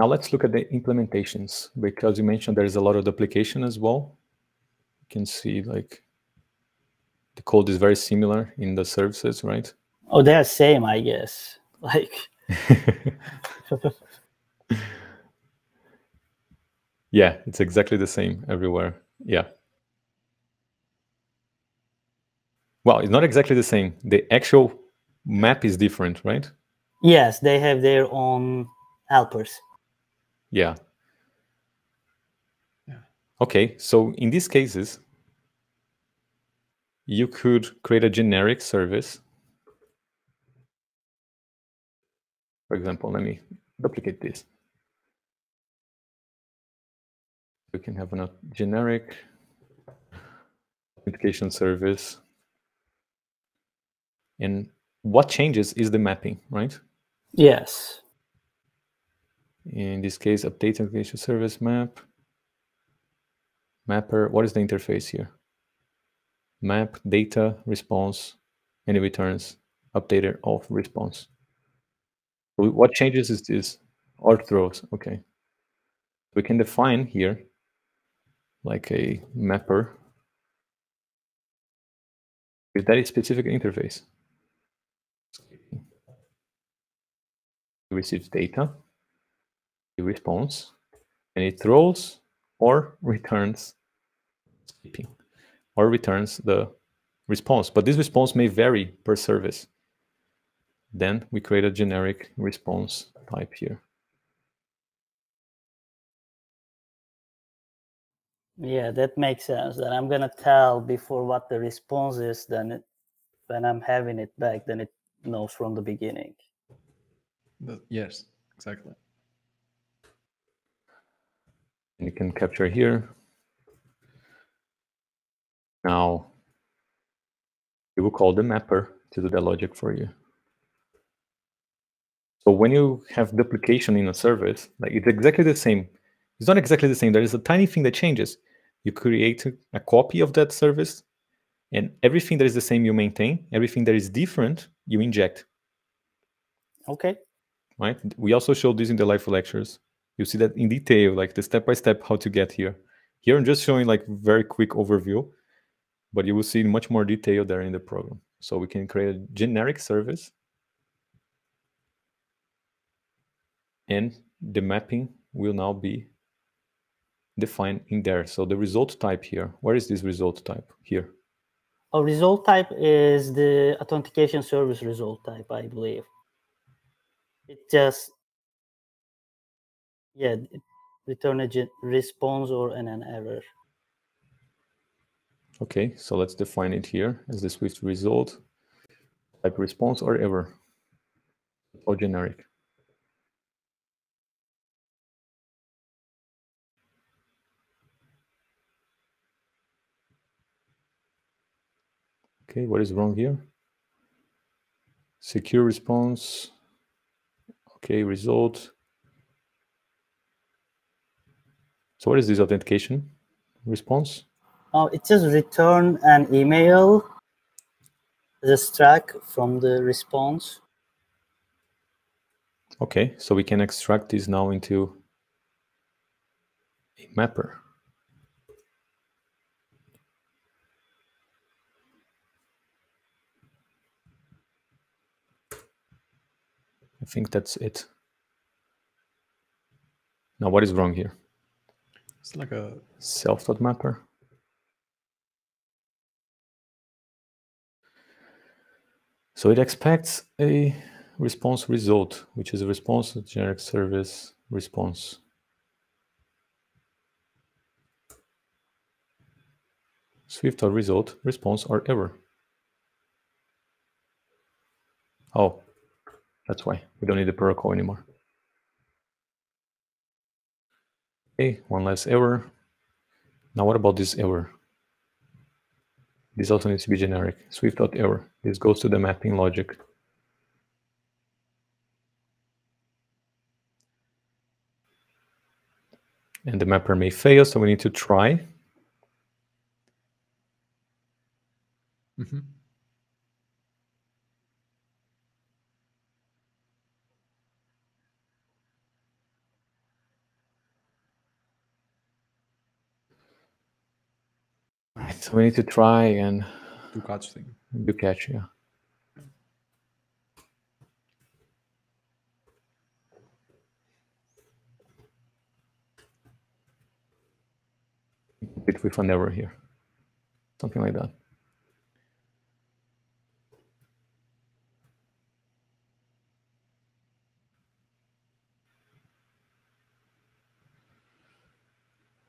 Now let's look at the implementations because you mentioned there's a lot of duplication as well. You can see like the code is very similar in the services, right? Oh, they're same, I guess. Like yeah, it's exactly the same everywhere. Yeah. Well, it's not exactly the same. The actual map is different, right? Yes, they have their own helpers. Yeah. Yeah. Okay, so in these cases, you could create a generic service. For example, let me duplicate this. We can have a generic authentication service. And what changes is the mapping, right? Yes. In this case, update application service map. Mapper, what is the interface here? Map, data, response, and it returns updated of response. What changes is this? Or throws, okay. We can define here like a mapper with that specific interface. Receives data, it responds, and it throws or returns skipping or returns the response. But this response may vary per service. Then we create a generic response type here. Yeah, that makes sense. That I'm gonna tell before what the response is. Then it, when I'm having it back, then it knows from the beginning. The, yes, exactly. You can capture here. Now, we will call the mapper to do the logic for you. So when you have duplication in a service, like it's exactly the same. It's not exactly the same. There is a tiny thing that changes you create a copy of that service and everything that is the same you maintain everything that is different you inject okay right we also showed this in the live lectures you see that in detail like the step by step how to get here here i'm just showing like very quick overview but you will see much more detail there in the program so we can create a generic service and the mapping will now be defined in there. So the result type here, where is this result type here? A result type is the authentication service result type, I believe. It just, yeah, return a response or an, an error. Okay, so let's define it here as the Swift result, type response or error, or generic. Okay, what is wrong here? Secure response. Okay, result. So what is this authentication response? Oh, it just return an email as track from the response. Okay, so we can extract this now into a mapper. I think that's it. Now, what is wrong here? It's like a self dot mapper. So it expects a response result, which is a response to generic service response. Swift or result, response or error. Oh, that's why we don't need the protocol anymore. Okay, one less error. Now what about this error? This also needs to be generic. Swift.error. This goes to the mapping logic. And the mapper may fail, so we need to try. Mm -hmm. So we need to try and Do catch thing. do catch, yeah. Bit with an error here. Something like that.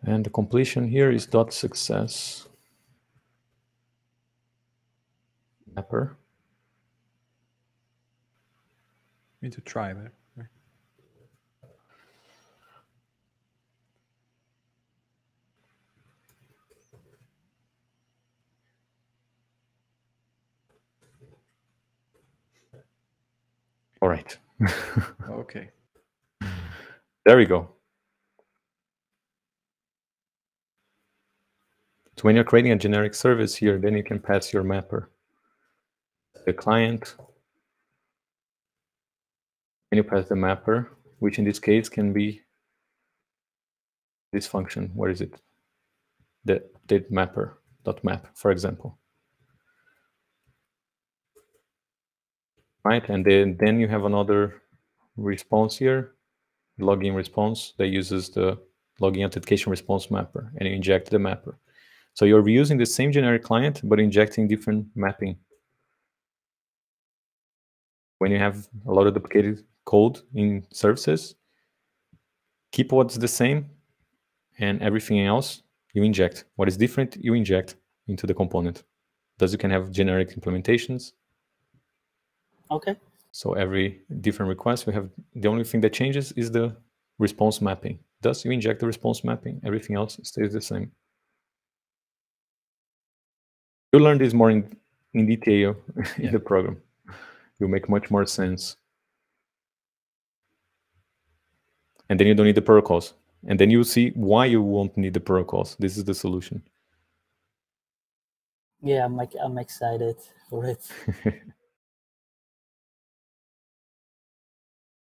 And the completion here is dot success mapper. Need to try that. All right. Okay. There we go. So when you're creating a generic service here, then you can pass your mapper. The client, and you pass the mapper, which in this case can be this function. Where is it? The date mapper dot map, for example. Right, and then then you have another response here, login response that uses the login authentication response mapper, and you inject the mapper. So you're reusing the same generic client, but injecting different mapping. When you have a lot of duplicated code in services, keep what's the same, and everything else you inject. What is different, you inject into the component. Thus, you can have generic implementations. Okay. So every different request, we have the only thing that changes is the response mapping. Thus, you inject the response mapping. Everything else stays the same. You'll learn this more in, in detail in Yeah. the program. You'll make much more sense. And then you don't need the protocols. And then you'll see why you won't need the protocols. This is the solution. Yeah, I'm like I'm excited for it.